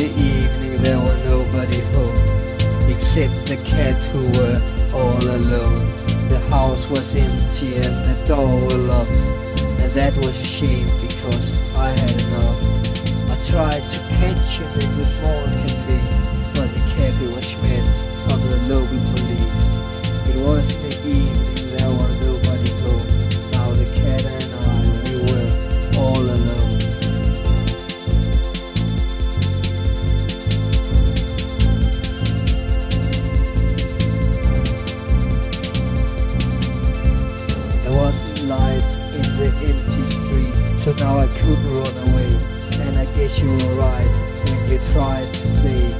the evening there was nobody home Except the cats who were all alone. The house was empty and the door was locked And that was a shame because I had empty street, so now I couldn't run away. And I guess you were right when you tried to say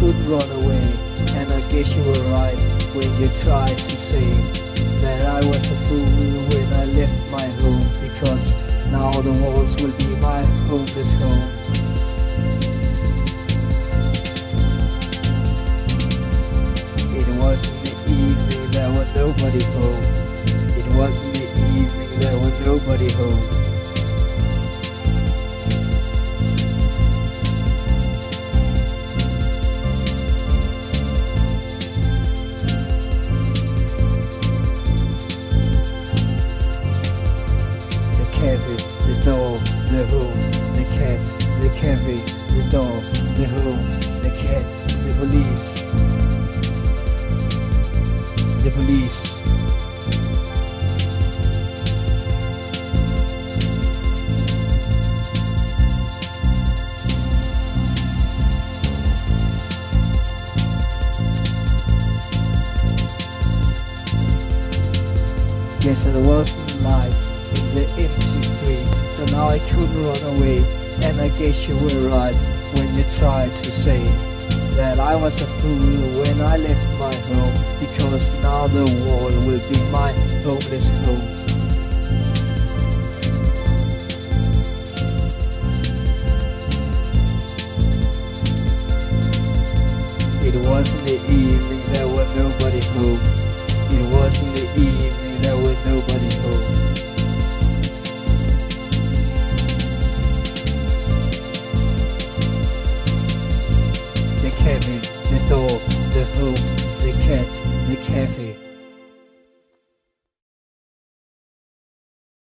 could run away. And I guess you were right when you tried to say that I was a fool when I left my home, because now the walls will be my homeless home. It was the evening, there was nobody home. It was the evening, there was nobody home. The police. Yes, there wasn't light in the empty street, so now I couldn't run away. And I guess you were right when you tried to I was a fool when I left my home, because now the wall will be my homeless home. The home, the cat, the cafe,